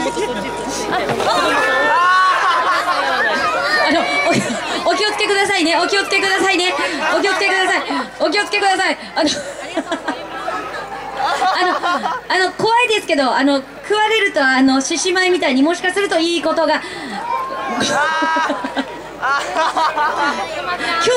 あのおお気をつけくださいね。お気をつけくださいね。お気をつけください。お気をつけください。あのあのあの怖いですけどあの食われるとあの獅子舞みたいにもしかするといいことが。今日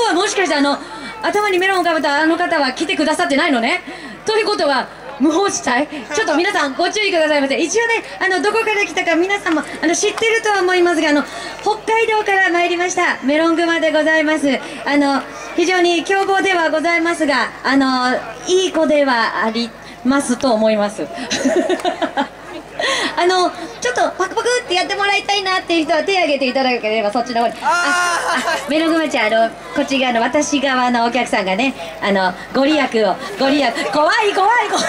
はもしかしてあの頭にメロンをかぶったあの方は来てくださってないのね。ということは無法地帯。ちょっと皆さんご注意くださいませ。一応ねあのどこから来たか皆さんもあの知ってるとは思いますがあの北海道から参りました。メロングマでございます。あの非常に凶暴ではございますがあのいい子ではありますと思います。あのちょっとパってやってもらいたいなっていう人は手を挙げていただければそっちの方に。ああメロングマちゃんあのこっち側の私側のお客さんがねあのご利益をご利益怖い怖い怖い。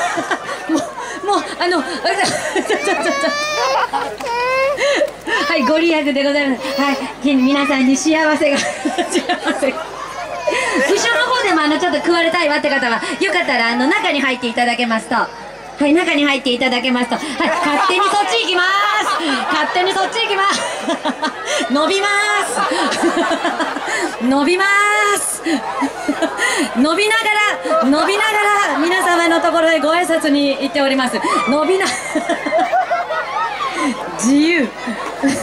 もうもうあの はいご利益でございます。はい皆さんに幸せが 幸せが。後ろの方でもあのちょっと食われたいわって方はよかったらあの中に入っていただけますとはい中に入っていただけますと。はい勝手にそっち行きます。勝手にそっち行きます。伸びます。伸びます。伸びながら伸びながら皆様のところへご挨拶に行っております。伸びな自由。小さ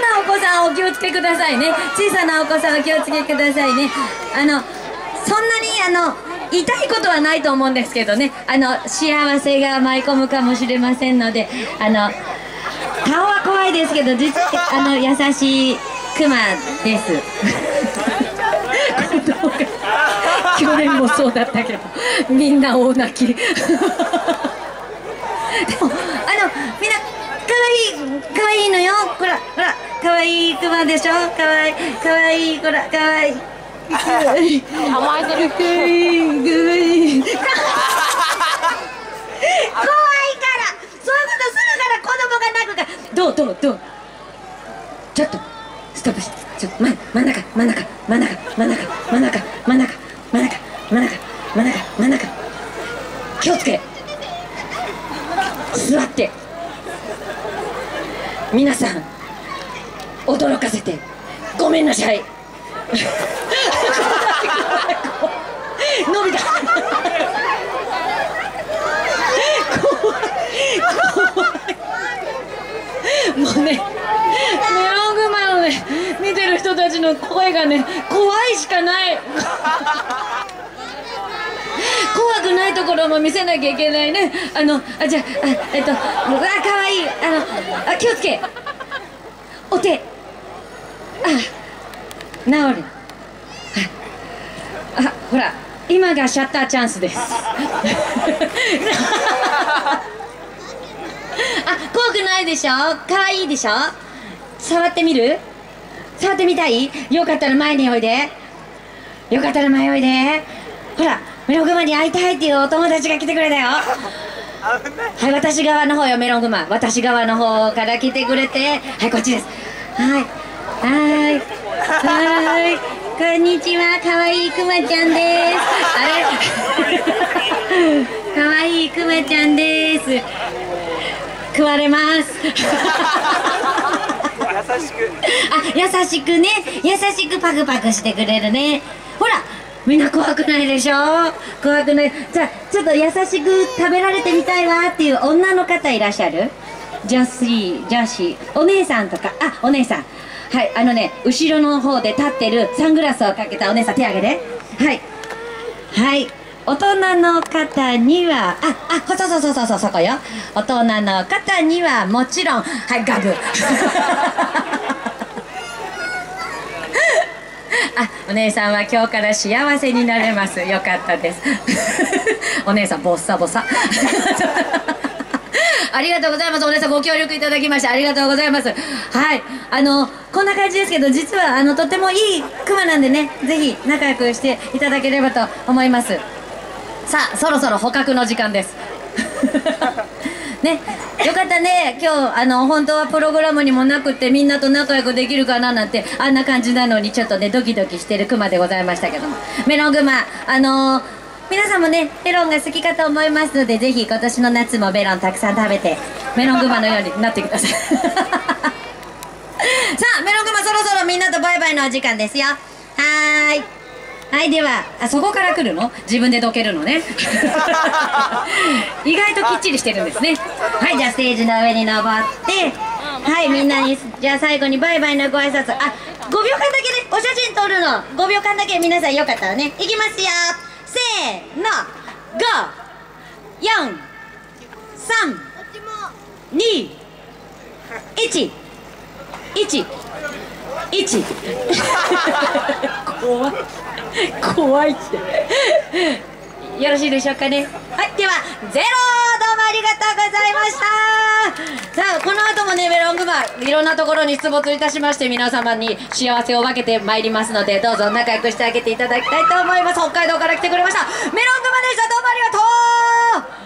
なお子さんお気をつけくださいね。小さなお子さんお気をつけくださいね。あのそんなにあの痛いことはないと思うんですけどね。あの幸せが舞い込むかもしれませんのであの顔は怖いですけど実あの優しいクマです。去年もそうだったけどみんな大泣き。でもあのみんな可愛い可愛いのよ。ほらほら可愛いクマでしょ？可愛い可愛いほら可愛い。甘えてる可愛い可愛い怖いからそういうことするから子供が泣くからどうどうどうちょっとストップしてちょっと真真ん中。真ん中。真ん中。真ん中。真ん中。真ん中。真ん中。真ん中。真ん中。真ん中。気をつけ座って皆さん驚かせてごめんなさい伸びた。怖い。怖い。もうねメロングマのね見てる人たちの声がね怖いしかない。怖くないところも見せなきゃいけないね。あのあじゃあえっとうわかわいい。あのあ気をつけ。お手。あ治る。ああほら今がシャッターチャンスです。あ怖くないでしょ？可愛いでしょ？触ってみる？触ってみたい？よかったら前においで。よかったら前おいで。ほらメロングマに会いたいっていうお友達が来てくれたよ。はい私側の方よメロングマ。私側の方から来てくれて。はいこっちです。はい。はいはい。こんにちは。可愛いクマちゃんです。あれ？可愛いクマちゃんです。食われます。優しく。あ優しくね。優しくパクパクしてくれるね。ほらみんな怖くないでしょ？怖くない。じゃあちょっと優しく食べられてみたいわっていう女の方いらっしゃる？女子女子お姉さんとかあお姉さん。はいあのね後ろの方で立ってるサングラスをかけたお姉さん手挙げて。はい。はい。大人の方にはああそうそうそうそうそうそこよ。大人の方にはもちろんはいガグ あお姉さんは今日から幸せになれます。よかったです。お姉さんボッサボサ。ありがとうございます。お姉さんご協力いただきましてありがとうございます。はい。あのこんな感じですけど実はあのとてもいいクマなんでねぜひ仲良くしていただければと思います。さあそろそろ捕獲の時間です。ね。よかったね。今日あの本当はプログラムにもなくてみんなと仲良くできるかななんてあんな感じなのにちょっとねドキドキしてるクマでございましたけども。メロングマあのー皆さんもねメロンが好きかと思いますのでぜひ今年の夏もメロンたくさん食べてメロングマのようになってください。さあメロングマそろうみんなとバイバイのお時間ですよ。はーい。はいではあそこから来るの？自分でどけるのね。意外ときっちりしてるんですね。はいじゃあステージの上に登ってはいみんなにじゃあ最後にバイバイのご挨拶。あ5秒間だけねお写真撮るの。5秒間だけ皆さんよかったらねいきますよ。ーの5 4 3 2 1 1 1怖い。怖いって。よろしいでしょうかね。はいではゼロどうもありがとうございました。さあこの後もねメロングマいろんなところに出没いたしまして皆様に幸せを分けてまいりますのでどうぞ仲良くしてあげていただきたいと思います。北海道から来てくれました。メロングマでしたどうもありがとう。